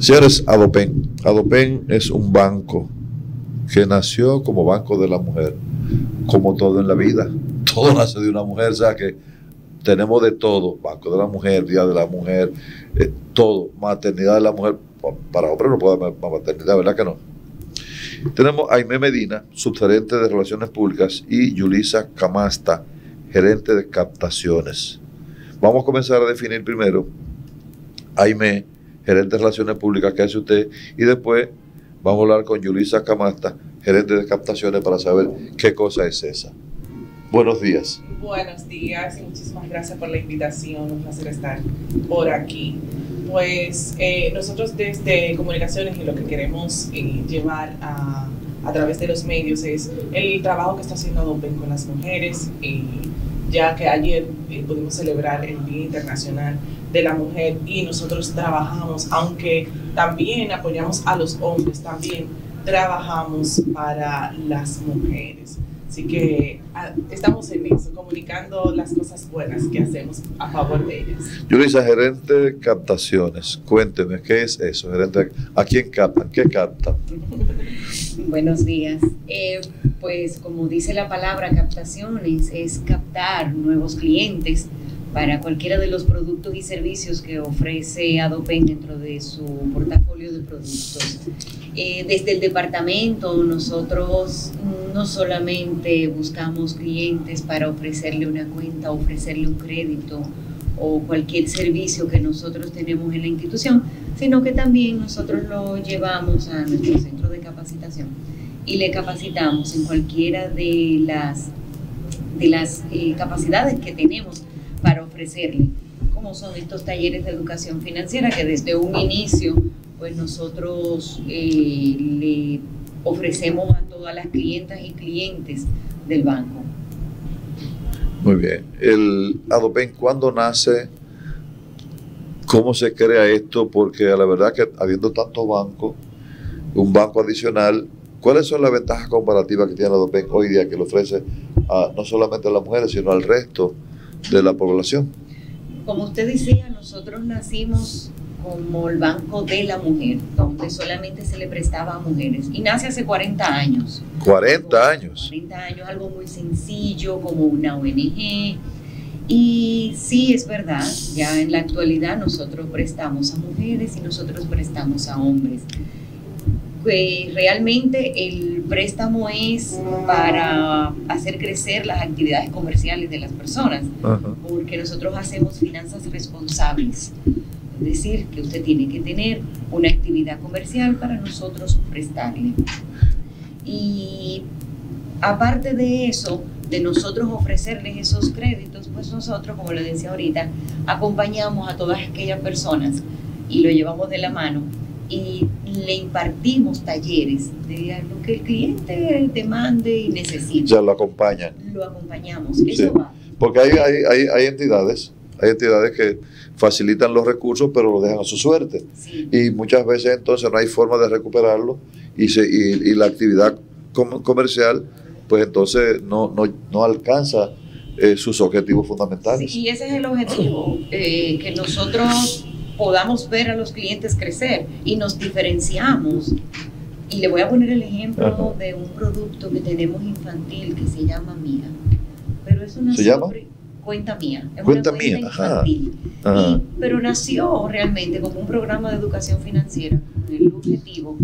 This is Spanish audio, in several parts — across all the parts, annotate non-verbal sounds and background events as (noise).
Señores, Adopen. Adopen es un banco que nació como banco de la mujer, como todo en la vida. (laughs) Todo nace de una mujer, o sea que tenemos de todo, banco de la mujer, día de la mujer, eh, todo, maternidad de la mujer, para hombres no puede haber maternidad, ¿verdad que no? Tenemos a Aime Medina, subgerente de Relaciones Públicas, y Yulisa Camasta, gerente de captaciones. Vamos a comenzar a definir primero, Aime, gerente de Relaciones Públicas, ¿qué hace usted? Y después vamos a hablar con Yulisa Camasta, gerente de captaciones, para saber qué cosa es esa. Buenos días. Buenos días y muchísimas gracias por la invitación. Un placer estar por aquí. Pues eh, nosotros desde Comunicaciones y lo que queremos eh, llevar a, a, través de los medios es el trabajo que está haciendo Adopen con las mujeres, eh, ya que ayer pudimos celebrar el Día Internacional de la Mujer y nosotros trabajamos, aunque también apoyamos a los hombres, también trabajamos para las mujeres. Así que ah, estamos en eso, comunicando las cosas buenas que hacemos a favor de ellas. Yulisa, gerente de captaciones, cuénteme, ¿qué es eso? Gerente, ¿A quién captan? ¿Qué captan? (laughs) Buenos días. Eh, pues como dice la palabra captaciones, es captar nuevos clientes para cualquiera de los productos y servicios que ofrece Adopen dentro de su portafolio de productos. Eh, desde el departamento nosotros no solamente buscamos clientes para ofrecerle una cuenta, ofrecerle un crédito o cualquier servicio que nosotros tenemos en la institución, sino que también nosotros lo llevamos a nuestro centro de capacitación y le capacitamos en cualquiera de las, de las eh, capacidades que tenemos ofrecerle, como son estos talleres de educación financiera que desde un inicio pues nosotros eh, le ofrecemos a todas las clientas y clientes del banco. Muy bien. El Adopen, ¿cuándo nace? ¿Cómo se crea esto? Porque la verdad que habiendo tantos bancos, un banco adicional, ¿cuáles son las ventajas comparativas que tiene Adopen hoy día que le ofrece a, no solamente a las mujeres, sino al resto de la población? Como usted decía, nosotros nacimos como el Banco de la Mujer, donde solamente se le prestaba a mujeres. Y nace hace 40 años. 40 años. 40 años, algo muy sencillo, como una ONG. Y sí, es verdad, ya en la actualidad nosotros prestamos a mujeres y nosotros prestamos a hombres. Que realmente el préstamo es para hacer crecer las actividades comerciales de las personas, porque nosotros hacemos finanzas responsables. Es decir, que usted tiene que tener una actividad comercial para nosotros prestarle. Y aparte de eso, de nosotros ofrecerles esos créditos, pues nosotros, como le decía ahorita, acompañamos a todas aquellas personas y lo llevamos de la mano y le impartimos talleres de lo que el cliente demande y necesite. Ya lo acompañan. Lo acompañamos, eso va. Porque hay, hay, hay entidades hay entidades que facilitan los recursos, pero lo dejan a su suerte. Y muchas veces entonces no hay forma de recuperarlo y, se, y, la actividad comercial, pues entonces no, no, no alcanza eh, sus objetivos fundamentales. y ese es el objetivo, eh, que nosotros podamos ver a los clientes crecer y nos diferenciamos. Y le voy a poner el ejemplo de un producto que tenemos infantil que se llama Mía. Pero es una ¿Se llama? cuenta mía. Es cuenta, mía, infantil. pero nació realmente como un programa de educación financiera con el objetivo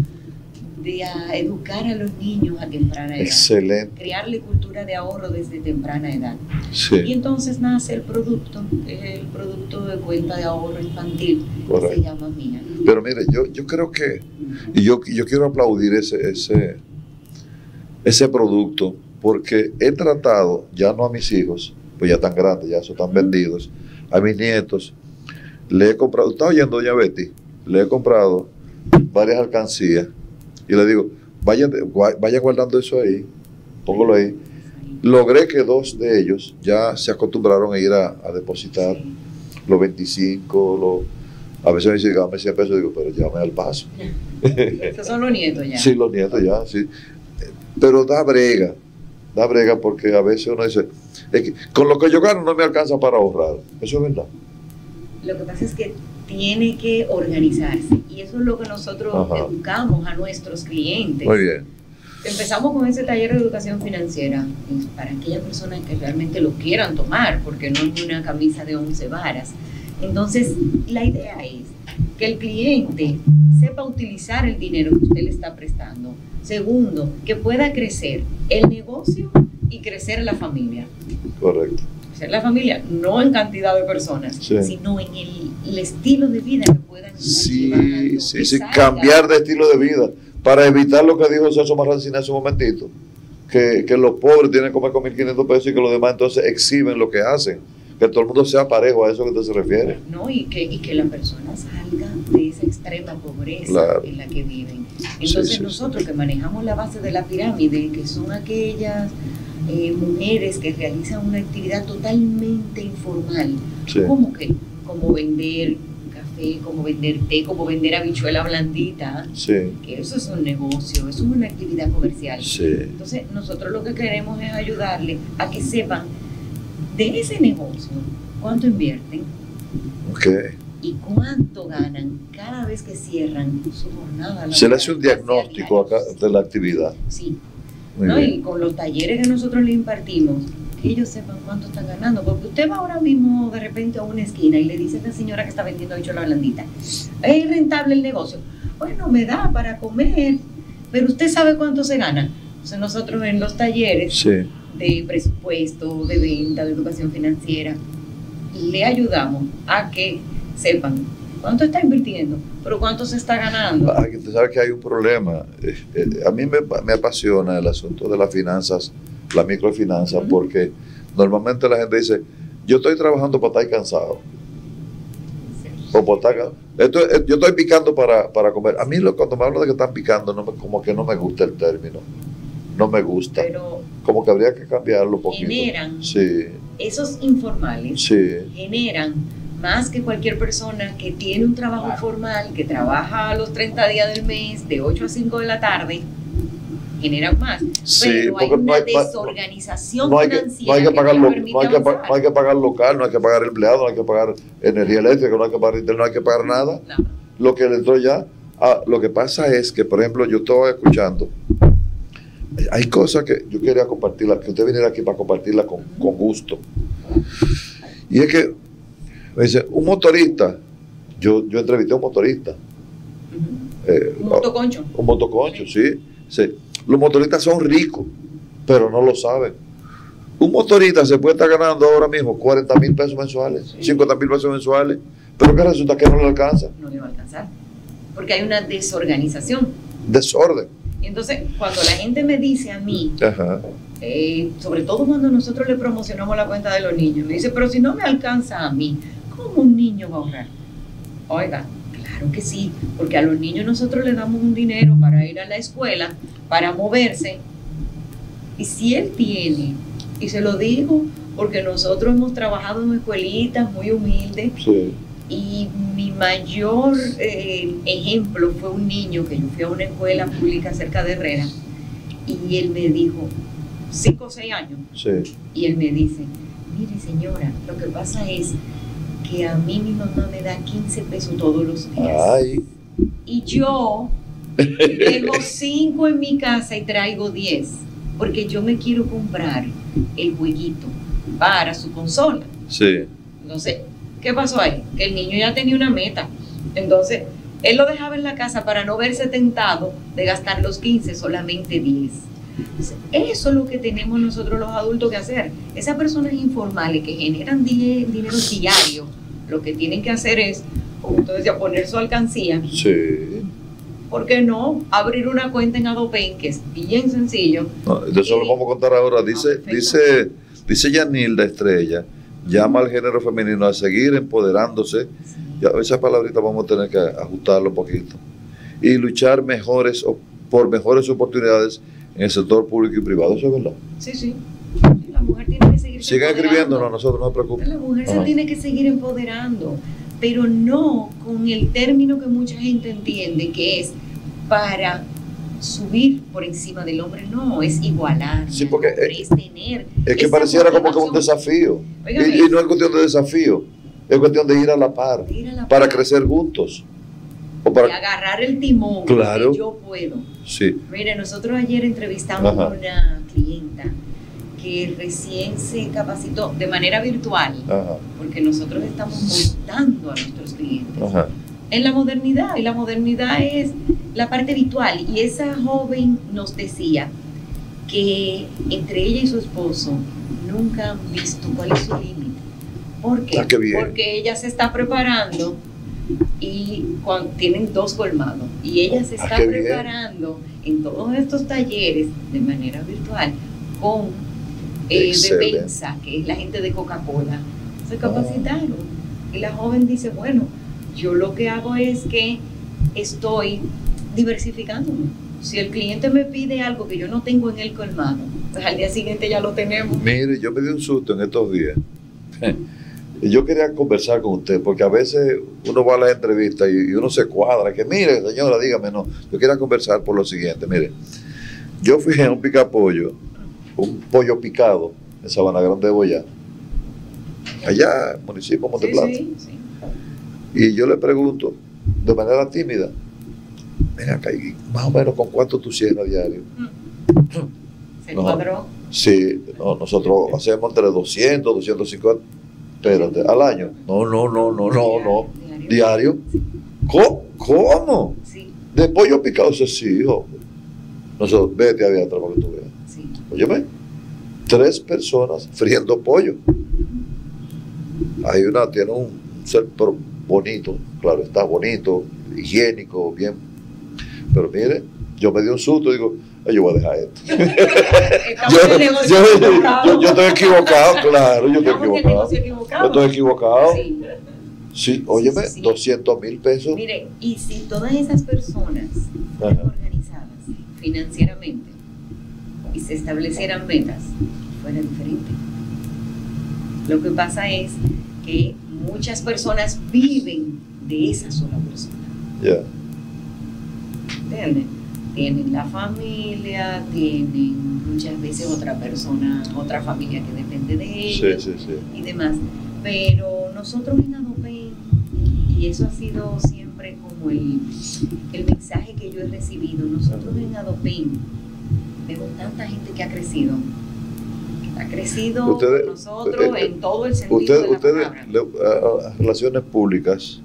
de educar a los niños a temprana edad. Excelente. Crearle cultura de ahorro desde temprana edad. Sí. Y entonces nace el producto, el producto de cuenta de ahorro infantil, que se llama Mía. Pero mire, yo, yo creo que, y yo, yo quiero aplaudir ese, ese, ese producto, porque he tratado, ya no a mis hijos, pues ya están grandes, ya están vendidos. A mis nietos le he comprado, ¿está oyendo doña Betty? Le he comprado varias alcancías y le digo, vaya, vaya guardando eso ahí, póngalo ahí. Logré que dos de ellos ya se acostumbraron a ir a, depositar los 25, los, a veces me dicen, dame 100 pesos, digo, pero llame al paso. (laughs) Esos son los nietos ya. Sí, los nietos ya, sí. Pero da brega, da brega porque a veces uno dice, con lo que yo gano no me alcanza para ahorrar. Eso es verdad. Lo que pasa es que tiene que organizarse. Y eso es lo que nosotros Ajá. educamos a nuestros clientes. Muy bien. Empezamos con ese taller de educación financiera es para aquellas personas que realmente lo quieran tomar, porque no es una camisa de 11 varas. Entonces, la idea es que el cliente sepa utilizar el dinero que usted le está prestando. Segundo, que pueda crecer el negocio y crecer la familia. Correcto. Crecer la familia no en cantidad de personas, Sí. sino en el, el estilo de vida que puedan estar Sí, llevando, sí, que sí. salga. Cambiar de estilo de vida para evitar lo que dijo Celso Marrancina hace un momentito. Que, que los pobres tienen que comer con 1.500 pesos y que los demás entonces exhiben lo que hacen. Que todo el mundo sea parejo, a eso que usted se refiere. ¿no? Y que, y que la persona salga de esa extrema pobreza Claro. en la que viven. Entonces sí. nosotros que manejamos la base de la pirámide, que son aquellas eh, mujeres que realizan una actividad totalmente informal, Sí. como que, como vender café, como vender té, como vender habichuela blandita, Sí, que eso es un negocio, eso es una actividad comercial. sí. Entonces, nosotros lo que queremos es ayudarle a que sepan de ese negocio cuánto invierten y cuánto ganan cada vez que cierran su jornada. Se le hace un diagnóstico acá de la actividad. Sí, ¿no? y con los talleres que nosotros le impartimos, que ellos sepan cuánto están ganando. Porque usted va ahora mismo de repente a una esquina y le dice a esa señora que está vendiendo habichuela blandita, es rentable el negocio. Bueno, me da para comer, pero usted sabe cuánto se gana. Entonces nosotros en los talleres Sí. de presupuesto, de venta, de educación financiera, le ayudamos a que sepan cuánto está invirtiendo, pero cuánto se está ganando. Ah, que Usted sabe que hay un problema. Eh, eh, A mí me, me apasiona el asunto de las finanzas, la microfinanza, porque normalmente la gente dice, yo estoy trabajando para estar cansado. O para estar ca- esto- eh, yo estoy picando para, para comer. A mí lo, cuando me hablan de que están picando, no me- como que no me gusta el término. No me gusta. Pero Como que habría que cambiarlo un poquito. Generan. Sí, esos informales sí. generan más que cualquier persona que tiene un trabajo formal, que trabaja los 30 días del mes, de 8 a 5 de la tarde, generan más. Sí, pero hay una desorganización no hay que, financiera no hay que pagar no lo- permite no hay que, no hay que pagar local, no hay que pagar empleado, no hay que pagar energía eléctrica, no hay que pagar internet, no hay que pagar nada. Lo que le entró ya, ah, lo que pasa es que, por ejemplo, yo estaba escuchando, hay cosas que yo quería compartirlas, que usted viniera aquí para compartirlas con, con gusto. Y es que, me dice, un motorista, yo, yo entrevisté a un motorista, eh, Un motoconcho. un motoconcho, sí. sí. Los motoristas son ricos, pero no lo saben. Un motorista se puede estar ganando ahora mismo 40 mil pesos mensuales, Sí. 50 mil pesos mensuales, pero que resulta que no le alcanza. No le va a alcanzar. Porque hay una desorganización. Desorden. Y entonces, cuando la gente me dice a mí, Ajá. eh, sobre todo cuando nosotros le promocionamos la cuenta de los niños, me dice, pero si no me alcanza a mí, ¿cómo un niño va a ahorrar? Oiga, claro que sí, porque a los niños nosotros le damos un dinero para ir a la escuela, para moverse. Y si él tiene, y se lo digo, porque nosotros hemos trabajado en escuelitas muy humildes, Sí. y mi mayor eh, ejemplo fue un niño que yo fui a una escuela pública cerca de Herrera y él me dijo, cinco o seis años, Sí. y él me dice, mire señora, lo que pasa es que a mí mi mamá me da 15 pesos todos los días Ay. y yo dejo (laughs) cinco en mi casa y traigo 10 porque yo me quiero comprar el jueguito para su consola. Sí. Entonces, ¿qué pasó ahí? Que el niño ya tenía una meta. Entonces, él lo dejaba en la casa para no verse tentado de gastar los 15, solamente 10. Entonces, Eso es lo que tenemos nosotros los adultos que hacer. Esas personas informales que generan di- dinero diario, lo que tienen que hacer es, como usted decía, poner su alcancía. Sí. ¿Por qué no abrir una cuenta en Adopen, que es bien sencillo? No, de eso lo vamos a contar ahora. Dice, Ah, perfecto. dice, dice Yanilda Estrella, llama al género femenino a seguir empoderándose. Ya, esa palabrita vamos a tener que ajustarlo un poquito. Y luchar mejores o- por mejores oportunidades en el sector público y privado. Eso es verdad. Sí, sí. La mujer tiene que seguir Sigan escribiéndonos, nosotros no nos preocupemos. La mujer se tiene que seguir empoderando, pero no con el término que mucha gente entiende, que es para subir por encima del hombre. No, es igualar. Sí, porque, hombre, eh, es tener. Es que pareciera como que es un desafío. Y, y no es cuestión de desafío. Es cuestión de ir a la par, a la para par, crecer juntos. O y agarrar el timón Claro. que yo puedo. sí, Mire, nosotros ayer entrevistamos Ajá. a una clienta que recién se capacitó de manera virtual, ajá, porque nosotros estamos montando a nuestros clientes ajá, en la modernidad, y la modernidad es la parte virtual. Y esa joven nos decía que entre ella y su esposo nunca han visto cuál es su límite. ¿Por qué? Ah, qué. Porque ella se está preparando y cuando, tienen dos colmados y ella se Ah, está bien. preparando en todos estos talleres de manera virtual con eh. Bebenza, que es la gente de Coca-Cola. Se capacitaron y la joven dice, bueno, yo lo que hago es que estoy diversificándome. Si el cliente me pide algo que yo no tengo en el colmado, pues al día siguiente ya lo tenemos. Mire, yo me di un susto en estos días. (laughs) Yo quería conversar con usted, porque a veces uno va a la entrevista y, y uno se cuadra, que mire, señora, dígame, no. Yo quería conversar por lo siguiente, mire. Yo fui a un picapollo, un pollo picado en Sabana Grande de Boyá, allá, municipio de Monteplata. sí, sí. Y yo le pregunto, de manera tímida, ven acá, ¿y más o menos con cuánto tú cierras diario? Se No. cuadró. (laughs) Sí, no, nosotros hacemos entre 200, 250, espérate, al año. No, no, no, no, no, no. Diario. Diario. ¿Cómo? ¿Cómo? Sí, De pollo picado, Dice, sí, hombre. Nosotros, vete ahí atrás para que tú veas. sí. Óyeme, tres personas friendo pollo. Hay una, tiene un ser bonito, claro, está bonito, higiénico, bien. Pero mire, yo me di un susto y digo, "Ay, yo voy a dejar esto. (laughs) Yo, yo- equivocado. yo- estoy equivocado, claro, yo estoy equivocado. negocio Yo equivocado. estoy equivocado. Sí. Sí, óyeme, Sí. 200 mil pesos. Mire, y si todas esas personas Ajá. organizadas financieramente y se establecieran metas, fuera diferente. Lo que pasa es que muchas personas viven de esa sola persona. Ya. ¿Entienden? Tienen la familia, tienen muchas veces otra persona, otra familia que depende de Sí, ellos sí, sí. y demás. Pero nosotros en Adopen, y eso ha sido siempre como el, el mensaje que yo he recibido, nosotros en Adopen vemos tanta gente que ha crecido, que ha crecido Ustedes- con nosotros eh, en todo el sentido Usted, de la ustedes, le- relaciones públicas,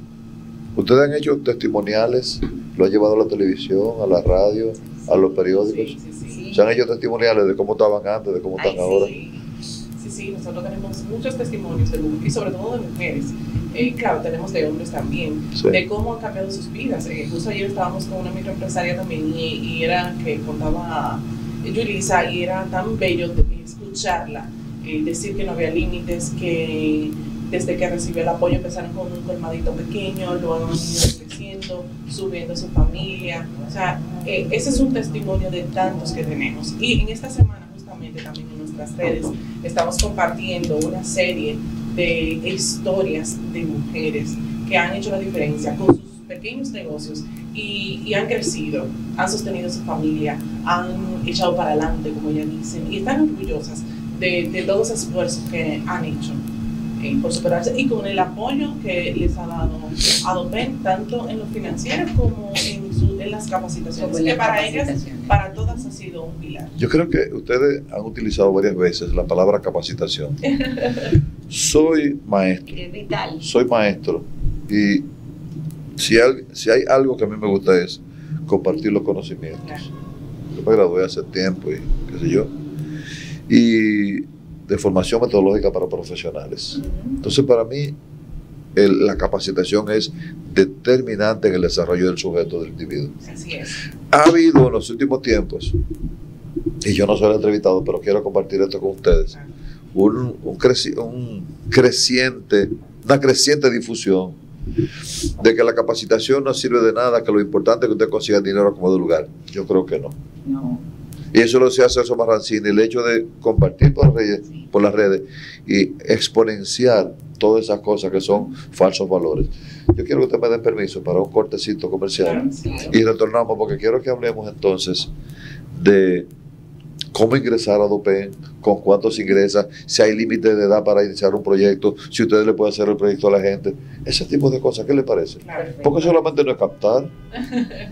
ustedes han hecho testimoniales, lo han llevado a la televisión, a la radio, a los periódicos. Se han hecho testimoniales de cómo estaban antes, de cómo Ay, están ahora. Sí, sí, nosotros tenemos muchos testimonios de y sobre todo de mujeres. Eh, claro, tenemos de hombres también, Sí. de cómo han cambiado sus vidas. Eh, justo ayer estábamos con una microempresaria también y, y era que contaba eh, Yulisa y era tan bello escucharla, eh, decir que no había límites, que desde que recibió el apoyo empezaron con un colmadito pequeño, luego han subiendo su familia. O sea, eh, ese es un testimonio de tantos que tenemos. Y en esta semana justamente también en nuestras redes estamos compartiendo una serie de historias de mujeres que han hecho la diferencia con sus pequeños negocios y, y han crecido, han sostenido su familia, han echado para adelante, como ya dicen, y están orgullosas de, de todos los esfuerzos que han hecho eh, por superarse y con el apoyo que les ha dado Adopen, tanto en lo financiero como en, su- en las capacitaciones, que las para ellas, para todas ha sido un pilar. Yo creo que ustedes han utilizado varias veces la palabra capacitación. Soy maestro, Es vital. soy maestro y si hay, si hay algo que a mí me gusta es compartir los conocimientos. Claro. Yo me gradué hace tiempo y qué sé yo. Y de formación metodológica para profesionales. Entonces, para mí, el- la capacitación es determinante en el desarrollo del sujeto, del individuo. Así es. Ha habido en los últimos tiempos, y yo no soy el entrevistado, pero quiero compartir esto con ustedes, un, un creci- un creciente, una creciente difusión de que la capacitación no sirve de nada, que lo importante es que usted consiga dinero como de lugar. Yo creo que no. No. Y eso lo decía Celso Marrancini, el hecho de compartir por las redes, Sí. por las redes y exponenciar todas esas cosas que son falsos valores. Yo quiero que usted me dé permiso para un cortecito comercial y retornamos porque quiero que hablemos entonces de cómo ingresar a Dopen, con cuántos ingresa, si hay límite de edad para iniciar un proyecto, si ustedes le pueden hacer el proyecto a la gente, ese tipo de cosas, ¿qué le parece? Porque solamente no es captar,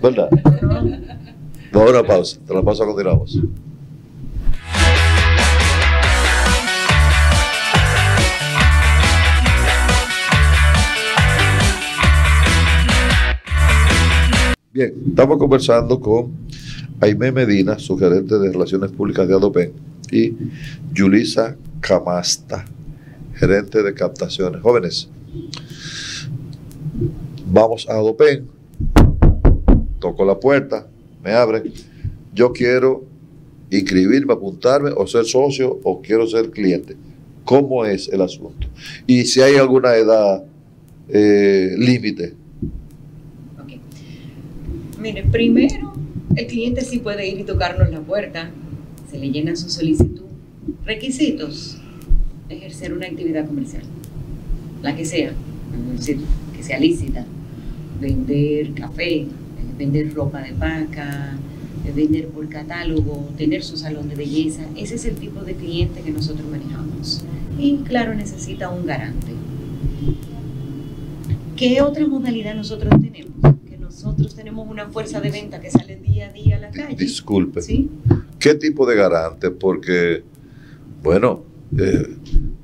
¿verdad? (laughs) Vamos a una pausa, tras la pausa continuamos. Bien, estamos conversando con Aime Medina, su gerente de Relaciones Públicas de Adopen, y Yulisa Camasta, gerente de captaciones. Jóvenes, vamos a Adopen, toco la puerta, me abren, yo quiero inscribirme, apuntarme, o ser socio, o quiero ser cliente. ¿Cómo es el asunto? Y si hay alguna edad eh, límite. Mire, primero, el cliente sí puede ir y tocarnos la puerta, se le llena su solicitud. Requisitos, ejercer una actividad comercial, la que sea, que sea lícita, vender café, vender ropa de vaca, vender por catálogo, tener su salón de belleza. Ese es el tipo de cliente que nosotros manejamos. Y claro, necesita un garante. ¿Qué otra modalidad nosotros tenemos? Que nosotros tenemos una fuerza de venta que sale día a día a la calle. Disculpe. ¿Sí? ¿Qué tipo de garante? Porque, bueno, eh,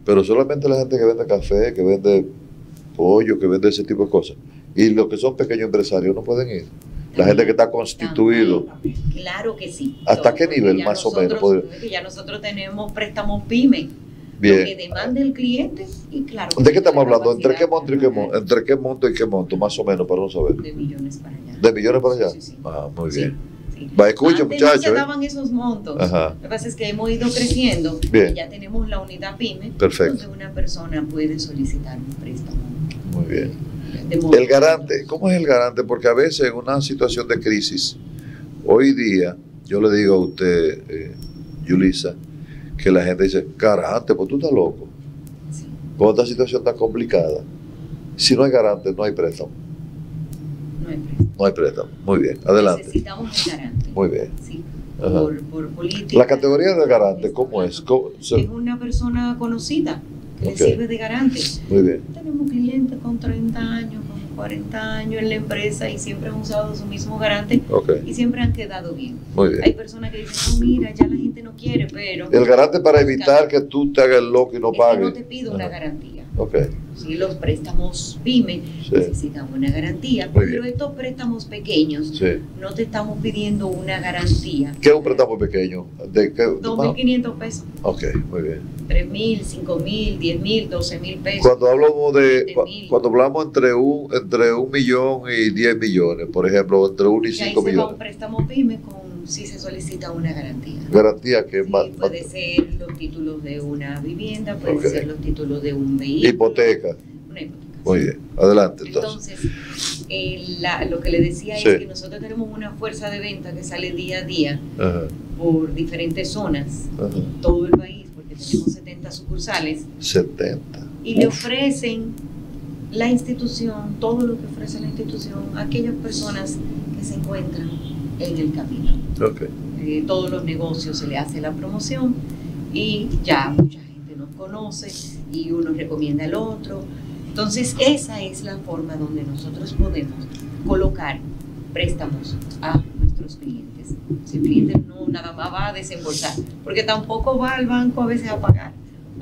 pero solamente la gente que vende café, que vende pollo, que vende ese tipo de cosas. Y los que son pequeños empresarios no pueden ir. La gente que está constituido. Claro que sí. ¿Hasta qué nivel más o menos? Ya nosotros tenemos préstamos pyme. Bien. Lo que demande el cliente y claro. ¿De qué estamos hablando? ¿Entre qué monto y qué monto? ¿Entre qué monto y qué monto? Más o menos, para no saber. De millones para allá. ¿De millones para allá? Sí, sí. Ah, muy bien. Va, escucha, muchachos. No se ¿eh? daban esos montos. Lo que pasa es que hemos ido creciendo Bien. y ya tenemos la unidad PYME. Perfecto. Donde una persona puede solicitar un préstamo. Muy bien. El garante, ¿cómo es el garante? Porque a veces en una situación de crisis, hoy día, yo le digo a usted, eh, Yulisa, que la gente dice, garante, pues tú estás loco. Sí. Con esta situación tan complicada, si no hay garante, no hay préstamo. No hay préstamo. No hay préstamo. Muy bien, adelante. Necesitamos el garante. Muy bien. Sí. Por, por, política. La categoría de garante, ¿cómo es? ¿Cómo, se... Es una persona conocida que Okay. le sirve de garante. Muy bien. Tenemos clientes con 30 años, con 40 años en la empresa y siempre han usado su mismo garante y siempre han quedado bien. muy bien. Hay personas que dicen, no, mira, ya la gente no quiere, pero... El garante para evitar que tú te hagas el loco y no pagues. no te pido una garantía. Ok, Si los préstamos PYME Sí. necesitan una garantía, Muy pero bien. estos préstamos pequeños sí. no te estamos pidiendo una garantía. ¿Qué es un préstamo pequeño? ¿De qué? 2.500 pesos, Ok, muy bien. 3.000, 5.000, 10.000, 12.000 pesos. Cuando hablamos de, De cu- mil. cuando hablamos entre un, entre un millón y 10 millones, por ejemplo, entre 1 y Y ahí 5 se va un millones, préstamo PYME con si se solicita una garantía. garantía que Sí, más, puede ser los títulos de una vivienda, puede ser los títulos de un vehículo. hipoteca. Una hipoteca. Muy bien, adelante entonces. Entonces, eh, la- lo que le decía Sí. es que nosotros tenemos una fuerza de venta que sale día a día Ajá, por diferentes zonas, ajá. todo el país, porque tenemos 70 sucursales, 70. y le ofrecen la institución, todo lo que ofrece la institución a aquellas personas que se encuentran en el camino. Eh, todos los negocios se le hace la promoción y ya mucha gente nos conoce y uno recomienda al otro. Entonces esa es la forma donde nosotros podemos colocar préstamos a nuestros clientes. Si el cliente no nada más va a desembolsar, porque tampoco va al banco a veces a pagar.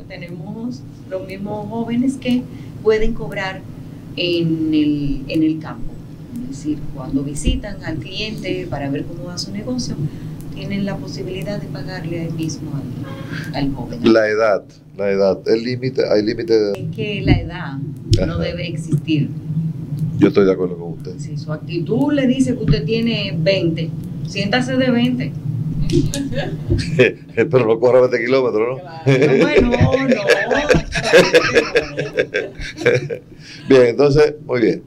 Tenemos los mismos jóvenes que pueden cobrar en el, en el campo. Es decir, cuando visitan al cliente para ver cómo va su negocio, tienen la posibilidad de pagarle a él mismo al, al joven. La edad, la edad, el límite, hay límite de... Es que la edad no debe existir. Yo estoy de acuerdo con usted. Si su actitud le dice que usted tiene 20, siéntase de 20. (laughs) Pero no corra 20 kilómetros, ¿no? Pero bueno, no. (laughs) Bien, entonces, muy bien.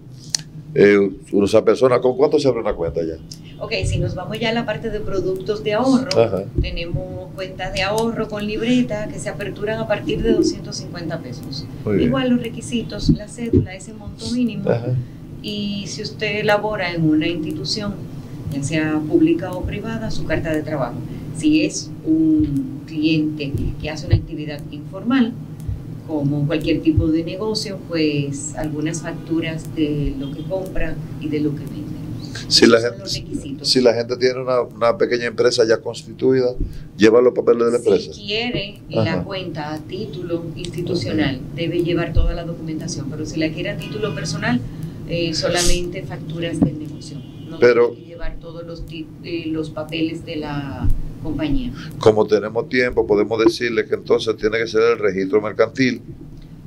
Eh, una persona, ¿con cuánto se abre una cuenta ya? Ok, si nos vamos ya a la parte de productos de ahorro, Ajá. tenemos cuentas de ahorro con libreta que se aperturan a partir de 250 pesos. Igual los requisitos, la cédula, ese monto mínimo. Ajá. Y si usted labora en una institución, ya sea pública o privada, su carta de trabajo. Si es un cliente que hace una actividad informal, como cualquier tipo de negocio, pues algunas facturas de lo que compra y de lo que vende. Si la, gente, los requisitos. si la gente tiene una, una pequeña empresa ya constituida, lleva los papeles de la empresa. Si quiere Ajá. la cuenta a título institucional, debe llevar toda la documentación, pero si la quiere a título personal, eh, solamente facturas del negocio. No Pero- tiene que llevar todos los, eh, los papeles de la compañía. Como tenemos tiempo, podemos decirle que entonces tiene que ser el registro mercantil.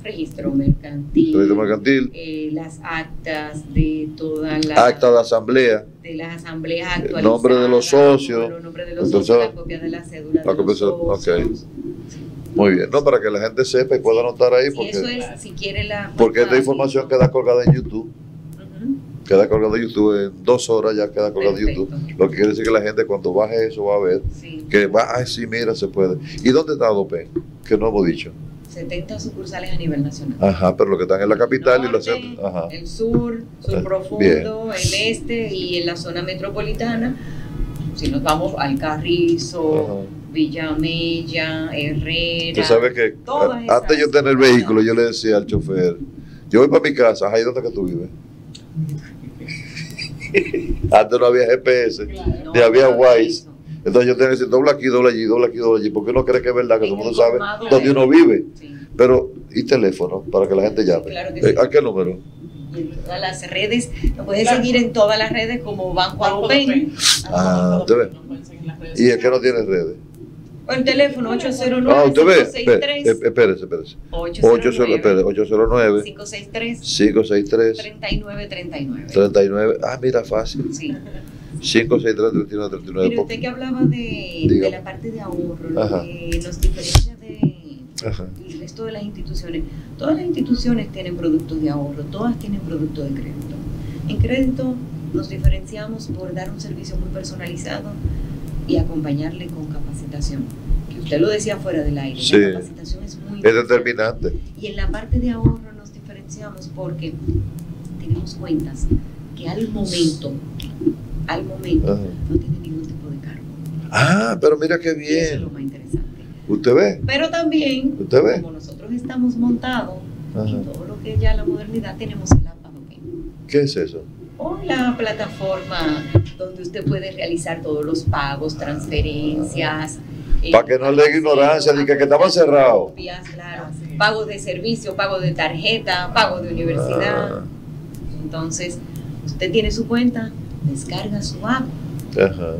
Registro mercantil, Registro mercantil, eh, las actas de todas las acta de asamblea, de las asambleas El actualizadas, nombre de los socios, de los entonces, socios, la copia de la cédula la de copia los de socios. muy bien. No, para que la gente sepa y pueda anotar ahí, eso porque, es, si quiere la porque esta información queda colgada en YouTube. Queda colgada en YouTube, en dos horas ya queda colgada en YouTube. Lo que quiere decir que la gente cuando baje eso va a ver Sí. que va, ay, sí, mira, se puede. ¿Y dónde está Adopen? Que no hemos dicho. 70 sucursales a nivel nacional. Ajá, pero lo que están en la capital y la centro. Ajá. El sur, sur Eh, profundo, el este y en la zona metropolitana. Si nos vamos al Carrizo. Villamella, Herrera. Usted sabe que antes yo tener vehículo, yo le decía al chofer, yo voy para mi casa, ahí donde que tú vives. Antes no había GPS, ni había no, Waze. Entonces yo tenía que decir, dobla aquí, dobla allí, dobla aquí, dobla allí, porque uno cree que es verdad que todo el mundo sabe dónde de- uno vive. Sí. Pero, ¿y teléfono? Para que la gente llame. Claro que Eh, sí. ¿A qué número? En todas las redes, lo puedes Claro. seguir en todas las redes como Banco. Dopen. Ah, pueden redes Y el que no tiene redes. O el teléfono Ah, 809 usted ve. Espe- 563 eh, Espérese, espérese. 809 809 809 563 563 3939. 39. Ah, mira, fácil. Sí. 563 39 39. Mire, usted que hablaba de, de la parte de ahorro, Ajá. que nos diferencia de Ajá. el resto de las instituciones. Todas las instituciones tienen productos de ahorro, todas tienen productos de crédito. En crédito nos diferenciamos por dar un servicio muy personalizado y acompañarle con capacitación. Que usted lo decía fuera del aire, Sí. la capacitación es muy Es determinante. Y en la parte de ahorro nos diferenciamos porque tenemos cuentas que al momento, al momento, Ajá. no tienen ningún tipo de cargo. Ah, pero mira qué Y eso es lo bien. más interesante. ¿Usted ve? Pero también, ¿Usted ve? como nosotros estamos montados Ajá. en todo lo que es ya la modernidad, tenemos el app. ¿Qué es eso? O la plataforma donde usted puede realizar todos los pagos, transferencias. eh, Pa' que no le dé ignorancia, de que- que estaba cerrado. copias, Claro, pagos de servicio, pago de tarjeta, pago de universidad. Ah, Entonces, usted tiene su cuenta, descarga su app, ajá.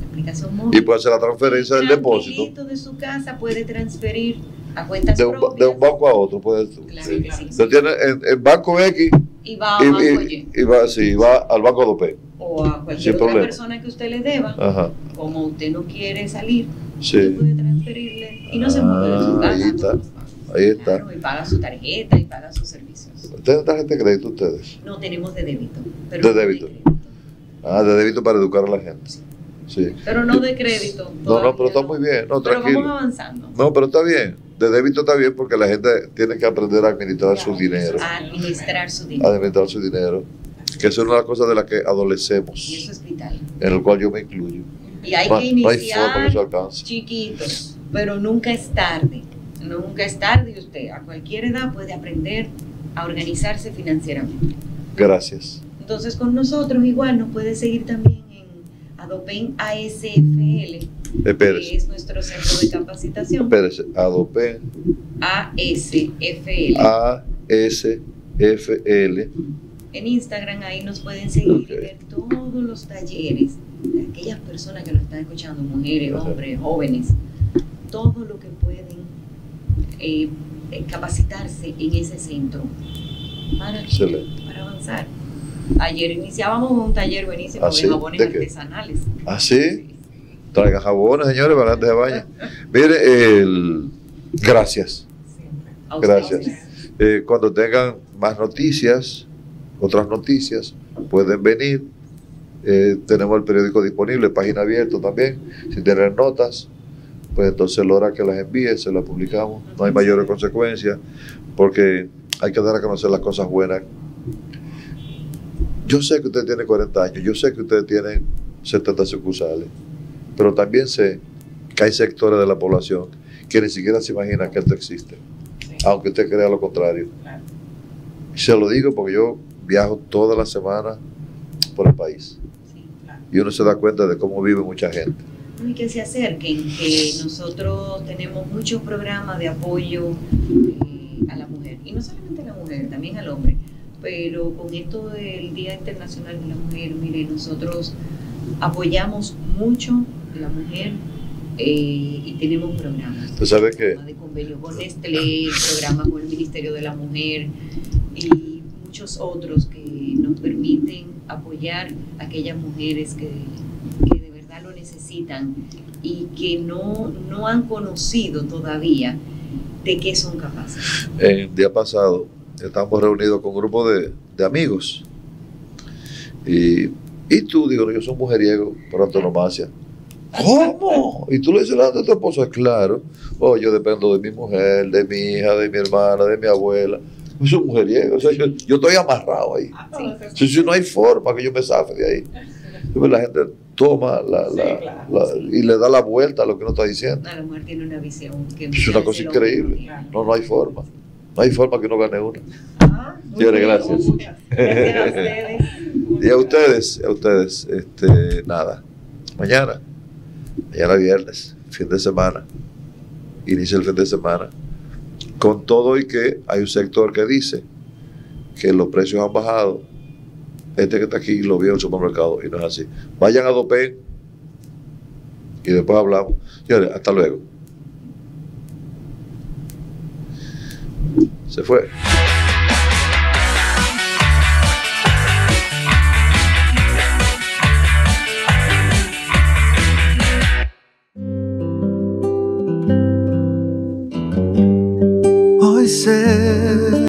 la aplicación móvil. Y puede hacer la transferencia del depósito de su casa puede transferir a cuentas de un, propias. de un banco a otro. Puede, Claro sí. Lo tiene en, en Banco X Y va a y, y- va, sí, va al Banco Dope. o a cualquier otra problema. persona que usted le deba. Ajá. Como usted no quiere salir, usted puede transferirle y no se mueve de su Ah, casa. ahí está. Ahí está. Claro, y paga su tarjeta y paga sus servicios. ¿Ustedes tarjeta de crédito ustedes? No tenemos de débito. Pero De no débito. crédito. Ah, de débito para educar a la gente. Sí. Pero no de crédito. No, no, pero está muy bien. No, Pero vamos avanzando. No, pero está bien. De débito está bien porque la gente tiene que aprender a administrar su dinero. A administrar su A dinero. administrar su dinero. Que eso es una de las cosas de las que Y eso adolecemos, es vital. en el cual yo me incluyo. Y hay No, que no hay iniciar eso alcance. chiquito, pero nunca es tarde. Nunca es tarde y usted a cualquier edad puede aprender a organizarse financieramente. Gracias. Entonces con nosotros igual nos puede seguir también Adopen ASFL, que Espérese. es nuestro centro de capacitación. Espérese. Adopen. ASFL. A S F L. En Instagram ahí nos pueden seguir y ver todos los talleres de aquellas personas que nos están escuchando, mujeres, hombres, jóvenes, todo lo que pueden eh, eh, capacitarse en ese centro para, Excelente. para avanzar. Ayer iniciábamos un taller buenísimo ¿Ah, de sí? jabones artesanales. ¿Ah, sí? Traiga jabones, señores, para antes de baño. (laughs) Mire, el... gracias. Gracias. Eh, cuando tengan más noticias, otras noticias, pueden venir. Eh, tenemos el periódico disponible, página abierta también. Si tienen notas, pues entonces la hora que las envíe, se las publicamos. No hay mayores consecuencias, porque hay que dar a conocer las cosas buenas. Yo sé que usted tiene 40 años, yo sé que ustedes tienen 70 sucursales, pero también sé que hay sectores de la población que ni siquiera se imaginan que esto existe, Sí, aunque usted crea lo contrario. claro. Se lo digo porque yo viajo toda la semana por el país Sí. y uno se da cuenta de cómo vive mucha gente. Y que se acerquen, que nosotros tenemos muchos programas de apoyo eh, a la mujer, y no solamente a la mujer, también al hombre, pero con esto del Día Internacional de la Mujer, mire, nosotros apoyamos mucho a la mujer eh, y tenemos programas. Usted sabe que de convenio con Nestlé, el programa con el Ministerio de la Mujer y muchos otros que nos permiten apoyar a aquellas mujeres que, que de verdad lo necesitan y que no, no han conocido todavía de qué son capaces. el día pasado estábamos reunidos con un grupo de, de amigos y, y tú, digo, yo soy mujeriego por antonomasia. ¿Cómo? Y tú le dices delante de tu esposo, claro. Oh, yo dependo de mi mujer, de mi hija, de mi hermana, de mi abuela. Yo soy mujeriego, o sea, yo, yo estoy amarrado ahí. A esos- Si, si no hay forma que yo me zafe de ahí. (laughs) La gente toma la, Sí, la- claro, la- sí. y le da la vuelta a lo que uno está diciendo. La mujer tiene una visión que Es una cosa increíble. No, no hay forma. No hay forma que uno gane una. Ah, Señores, gracias. Gracias a ustedes. Y a ustedes, a ustedes, este, nada. Mañana, mañana viernes, fin de semana, inicia el fin de semana. Con todo y que hay un sector que dice que los precios han bajado. Este que está aquí lo vio en el supermercado y no es así. Vayan a Dopen y después hablamos. Señores, hasta luego. Se fue.